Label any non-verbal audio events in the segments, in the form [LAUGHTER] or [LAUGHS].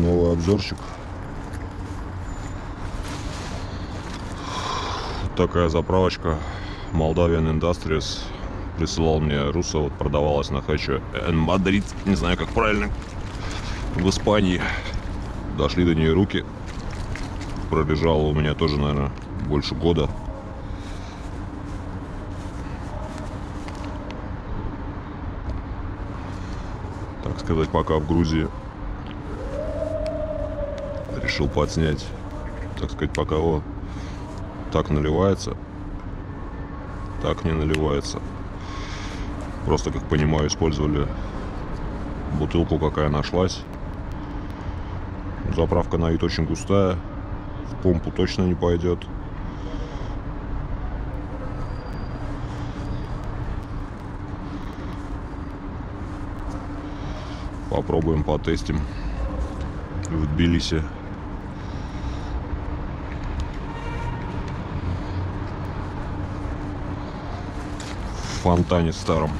Новый обзорчик. Такая заправочка Moldavian Industries присылал мне Руссо, вот продавалась на Хачо Мадрид, не знаю как правильно, в Испании. Дошли до нее руки. Пролежало у меня тоже, наверное, больше года. Так сказать, пока в Грузии решил подснять, так сказать, пока о, так наливается, так не наливается. Просто, как понимаю, использовали бутылку, какая нашлась. Заправка на вид очень густая, в помпу точно не пойдет. Попробуем, потестим в Тбилиси. Фонтане старом.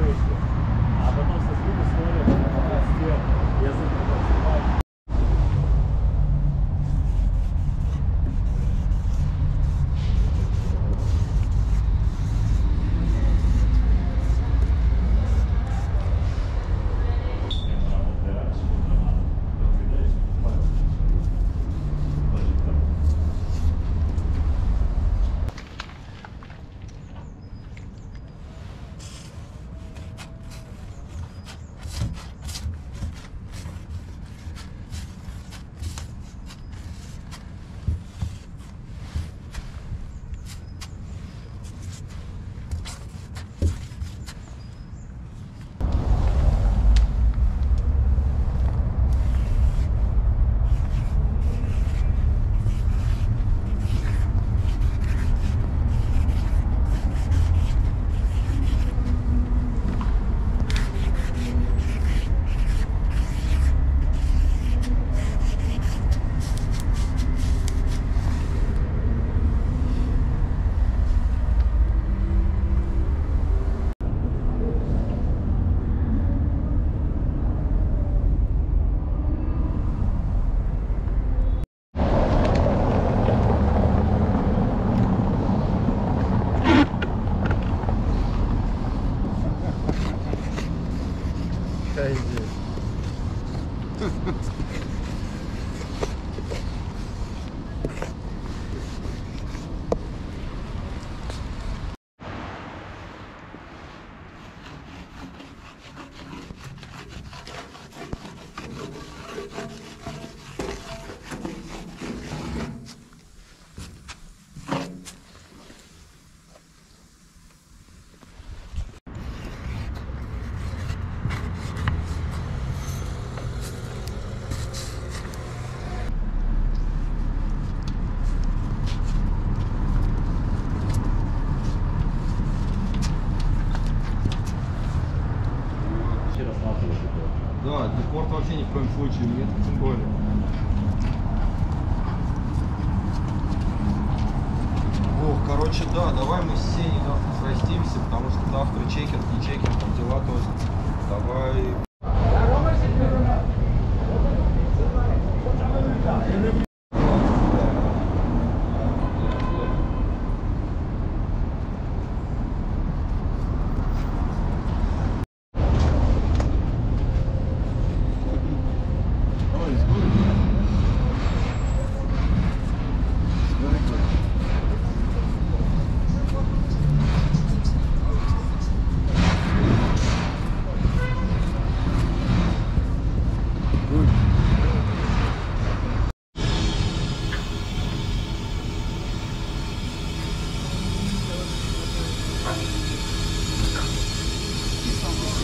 Christian. Entendi. [LAUGHS] вообще ни в коем случае нет, тем более. Ох, короче, да, давай мы с Сеней завтра Простимся, потому что завтра чекинг, не чекинг, там дела тоже. Давай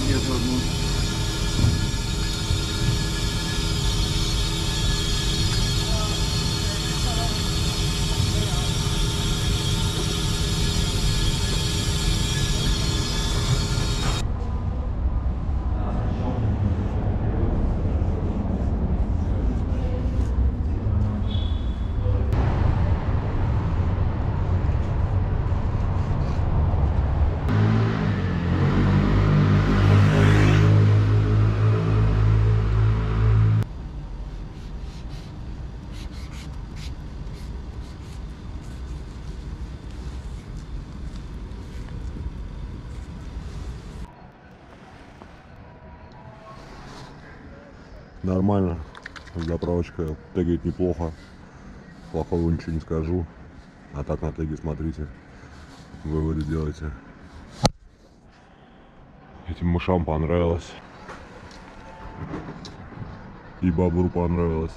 Deus, meu mundo. Нормально. Заправочка тегает неплохо. Плохого ничего не скажу. А так на теге смотрите. Выводы делайте. Этим мышам понравилось. И бобру понравилось.